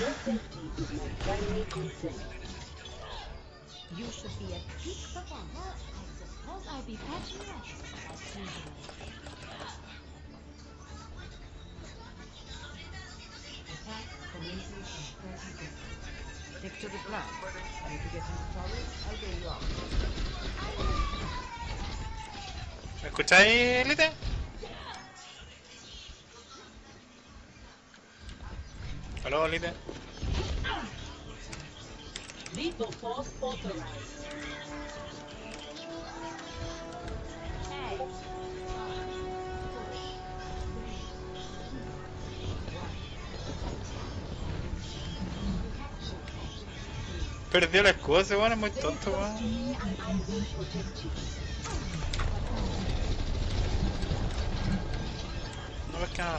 Your safety is my primary concern. You should be a peak performer. I suppose I'll be patching up as usual. Attack commences in 30 seconds. Stick to the plan. Need to get into tolerance? I'll bail you out. Perdió la escudo ese weón, es muy tonto. No ves que nada.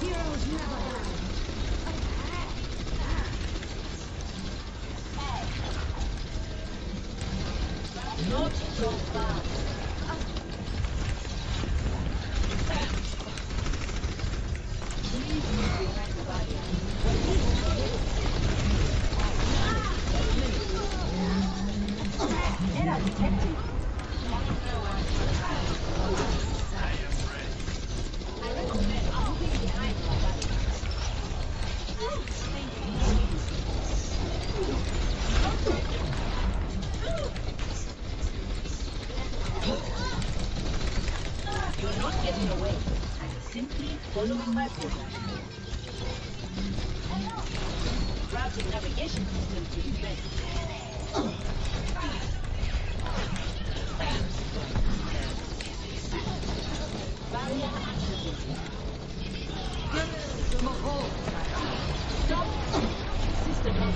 Heroes never die. Not so fast. Routing navigation system to be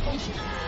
Thank you.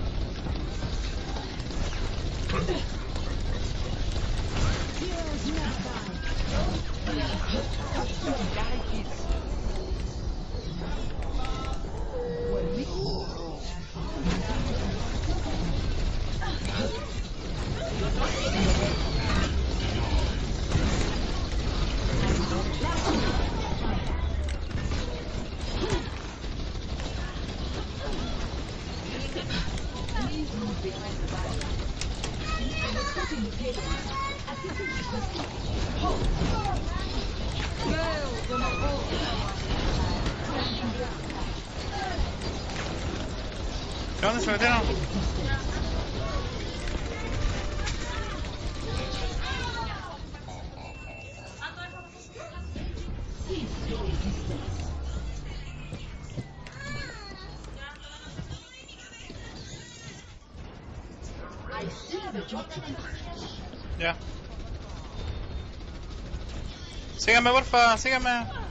Jonas, var det det? Ya. Síganme, porfa, síganme.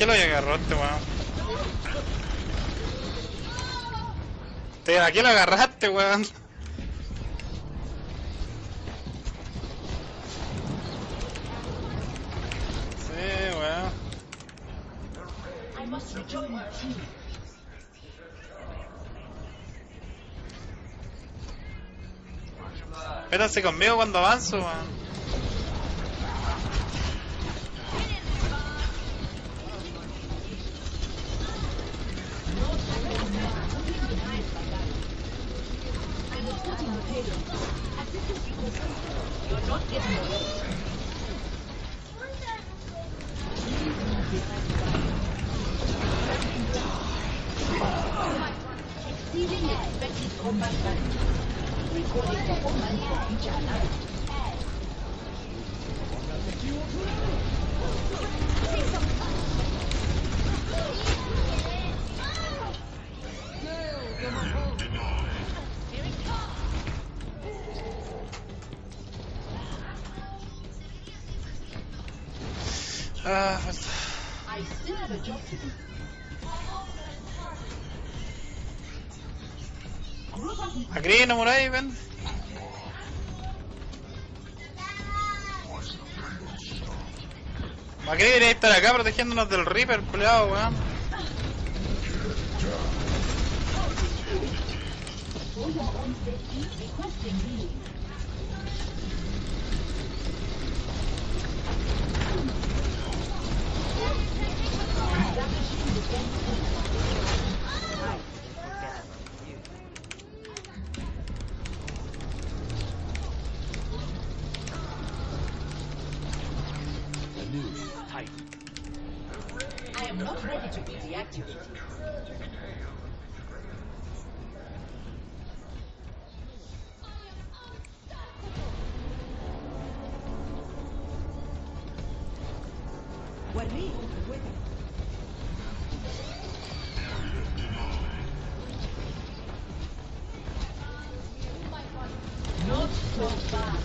qué lo agarró este weón? ¿A qué lo agarraste, weón? Espérate conmigo cuando avanzo, man. Ah, falta. I still have a job to do. Macrino por ahí, ven. Macri debería estar acá protegiéndonos del Reaper, culiado, weón. life. I am not ready to be deactivated. Not so fast.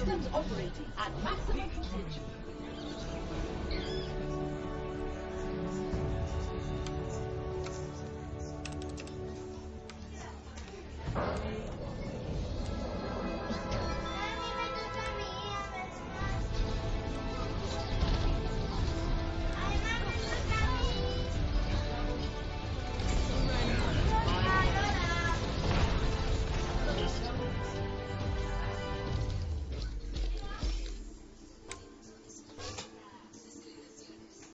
Systems operating at maximum potential.